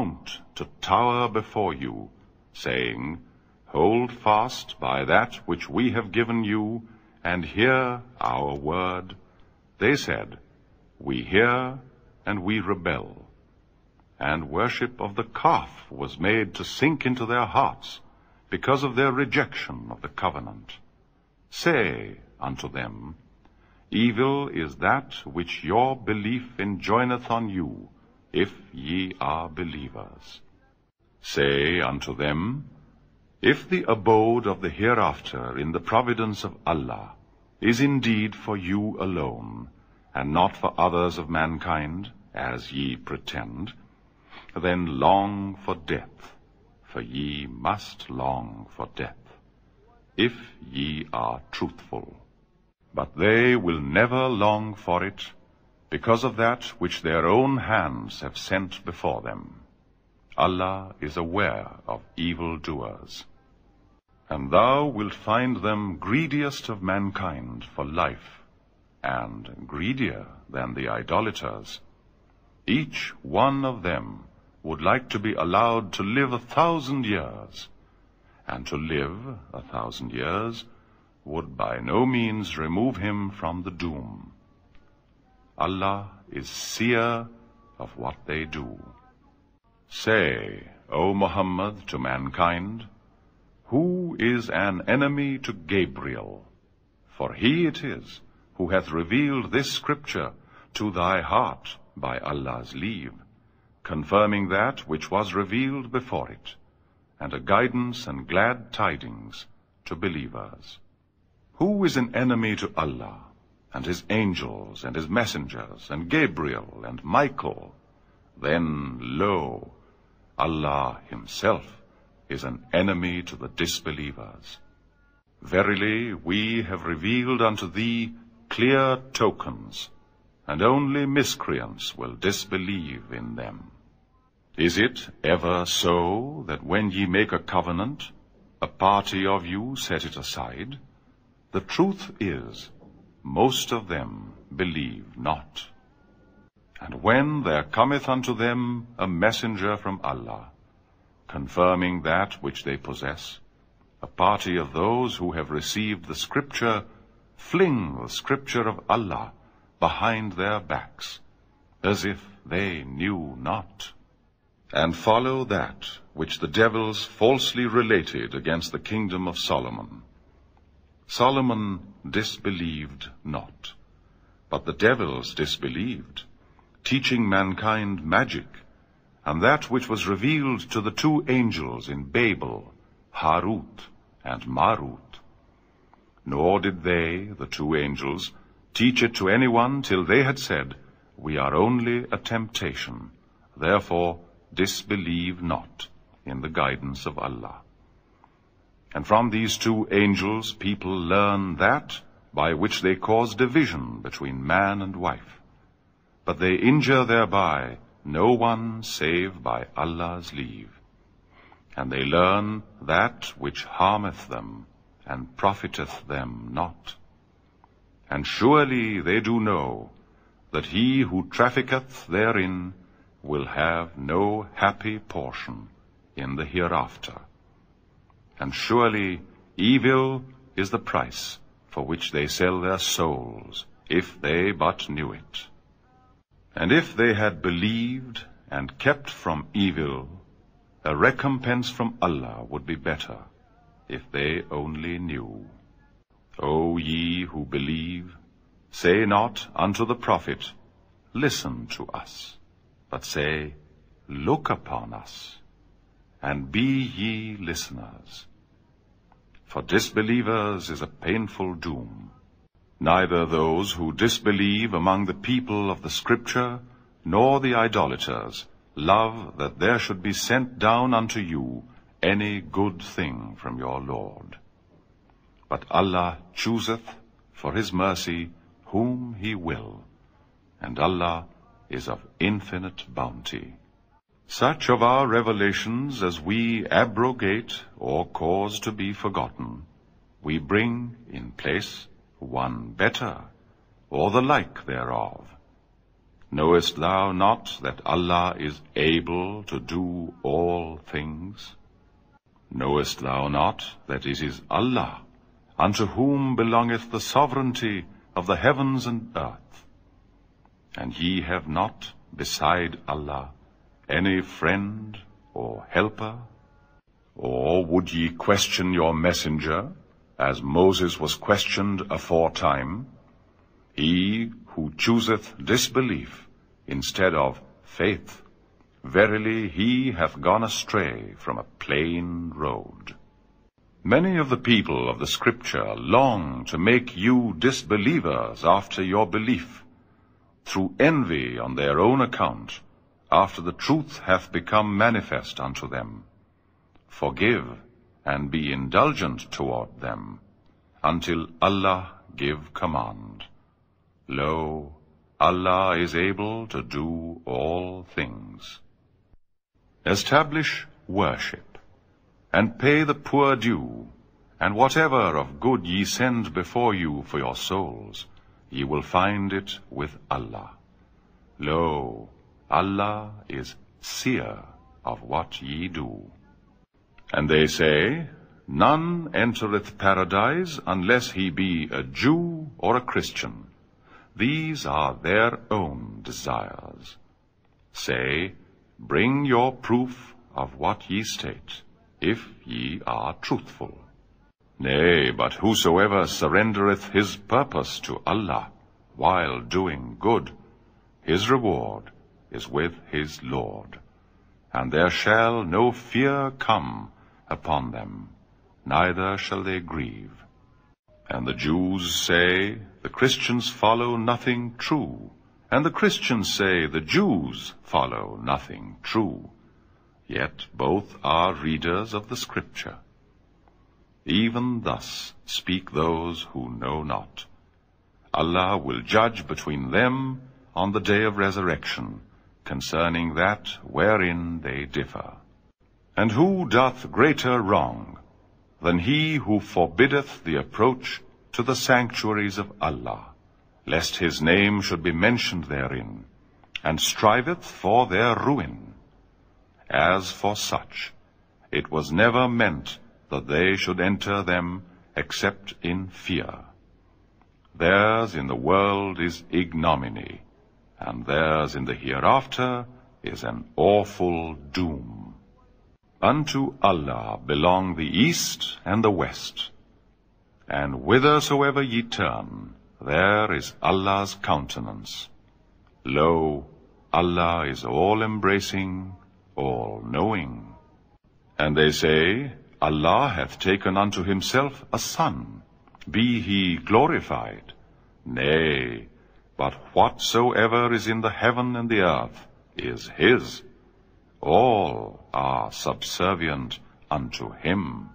mount to tower before you, saying, Hold fast by that which we have given you, and hear our word. They said, We hear, and we rebel. And worship of the calf was made to sink into their hearts, because of their rejection of the covenant. Say unto them, Evil is that which your belief enjoineth on you, if ye are believers. Say unto them, If the abode of the hereafter in the providence of Allah is indeed for you alone, and not for others of mankind, as ye pretend, then long for death, for ye must long for death, if ye are truthful. But they will never long for it, because of that which their own hands have sent before them. Allah is aware of evil-doers. And thou wilt find them greediest of mankind for life, and greedier than the idolaters. Each one of them would like to be allowed to live a thousand years, and to live a thousand years would by no means remove him from the doom. Allah is seer of what they do. Say, O Muhammad, to mankind, who is an enemy to Gabriel? For he it is who hath revealed this scripture to thy heart by Allah's leave, confirming that which was revealed before it, and a guidance and glad tidings to believers. Who is an enemy to Allah? And his angels, and his messengers, and Gabriel, and Michael, then lo, Allah himself is an enemy to the disbelievers. Verily, we have revealed unto thee clear tokens, and only miscreants will disbelieve in them. Is it ever so that when ye make a covenant, a party of you set it aside? The truth is, most of them believe not. And when there cometh unto them a messenger from Allah, confirming that which they possess, a party of those who have received the scripture fling the scripture of Allah behind their backs, as if they knew not, and follow that which the devils falsely related against the kingdom of Solomon Solomon disbelieved not, but the devils disbelieved, teaching mankind magic, and that which was revealed to the two angels in Babel, Harut and Marut. Nor did they, the two angels, teach it to anyone till they had said, We are only a temptation, therefore disbelieve not in the guidance of Allah. And from these two angels people learn that by which they cause division between man and wife. But they injure thereby no one save by Allah's leave. And they learn that which harmeth them and profiteth them not. And surely they do know that he who trafficketh therein will have no happy portion in the hereafter. And surely evil is the price for which they sell their souls, if they but knew it. And if they had believed and kept from evil, a recompense from Allah would be better, if they only knew. O ye who believe, say not unto the prophet, Listen to us, but say, Look upon us, and be ye listeners. For disbelievers is a painful doom. Neither those who disbelieve among the people of the Scripture, nor the idolaters, love that there should be sent down unto you any good thing from your Lord. But Allah chooseth for his mercy whom he will, and Allah is of infinite bounty. Such of our revelations as we abrogate or cause to be forgotten, we bring in place one better, or the like thereof. Knowest thou not that Allah is able to do all things? Knowest thou not that it is Allah unto whom belongeth the sovereignty of the heavens and earth? And ye have not, beside Allah, any friend or helper? Or would ye question your messenger, as Moses was questioned aforetime? He who chooseth disbelief instead of faith, verily he hath gone astray from a plain road. Many of the people of the Scripture long to make you disbelievers after your belief, through envy on their own account, after the truth hath become manifest unto them. Forgive and be indulgent toward them, until Allah give command. Lo, Allah is able to do all things. Establish worship, and pay the poor due, and whatever of good ye send before you for your souls, ye will find it with Allah. Lo, Allah is seer of what ye do. And they say, None entereth paradise unless he be a Jew or a Christian. These are their own desires. Say, bring your proof of what ye state, if ye are truthful. Nay, but whosoever surrendereth his purpose to Allah while doing good, his reward is with his Lord. And there shall no fear come upon them, neither shall they grieve. And the Jews say, the Christians follow nothing true, and the Christians say, the Jews follow nothing true. Yet both are readers of the Scripture. Even thus speak those who know not. Allah will judge between them on the day of resurrection concerning that wherein they differ. And who doth greater wrong than he who forbiddeth the approach to the sanctuaries of Allah, lest his name should be mentioned therein, and striveth for their ruin. As for such, it was never meant that they should enter them except in fear. Theirs in the world is ignominy, and theirs in the hereafter is an awful doom. Unto Allah belong the east and the west, and whithersoever ye turn, there is Allah's countenance. Lo, Allah is all embracing, all knowing. And they say, Allah hath taken unto himself a son. Be he glorified. Nay, but whatsoever is in the heaven and the earth is his. All are subservient unto him,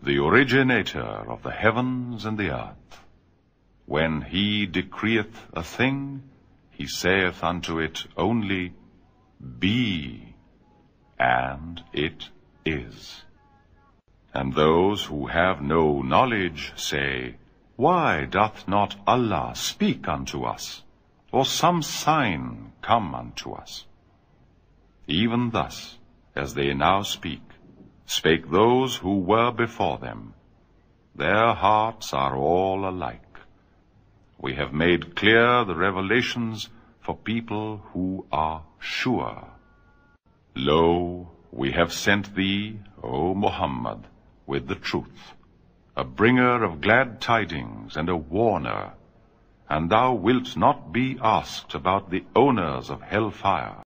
the originator of the heavens and the earth. When he decreeth a thing, he saith unto it only, Be, and it is. And those who have no knowledge say, why doth not Allah speak unto us, or some sign come unto us? Even thus, as they now speak, spake those who were before them. Their hearts are all alike. We have made clear the revelations for people who are sure. Lo, we have sent thee, O Muhammad, with the truth a bringer of glad tidings and a warner, and thou wilt not be asked about the owners of hell fire.